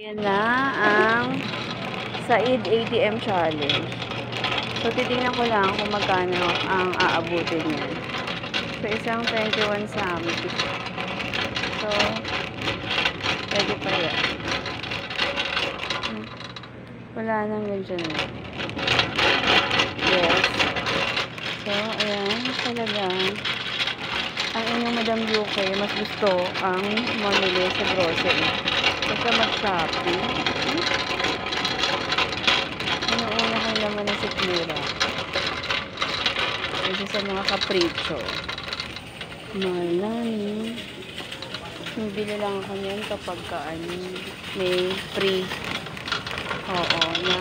Yan na ang Said ATM Challenge. So, titingnan ko lang kung magkano ang aabutin niya. So, isang 21 something. So, pwede pa yan. Hmm. Wala nang yun dyan. Yes. So, ayan. Talaga. Ang inyong Madam UK, mas gusto ang mamili sa grocery. Basta mag-shopping. Inuuna ko naman na si Kira. Isa sa mga kapritsyo. Mahal na, eh. Bibili lang ako niyan kapag ka, ano, may free. Oo, na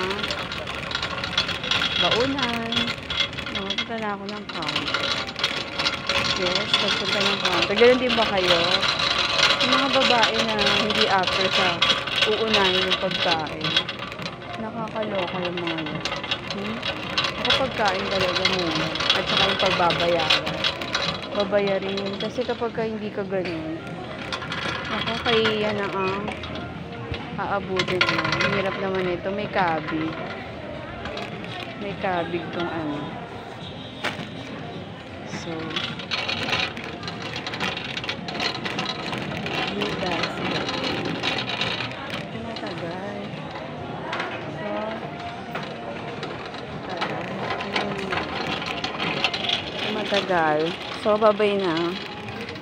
baunan. Nakapunta na ako ng counter. Yes, nagpunta ng counter. Ganun din ba kayo? Yung mga babae na after sa uunahin yung pagkain. Nakakaloka yung mga yan. Hmm? Ako pagkain talaga muna. At saka yung pagbabayaran. Babayarin. Kasi kapag ka hindi ka ganun, nakakahiya na ang aabutin mo. Hirap naman ito. May kabig. May kabig tong ano. So, Matagal. So, babay na.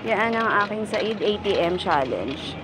Yan ang aking Said ATM challenge.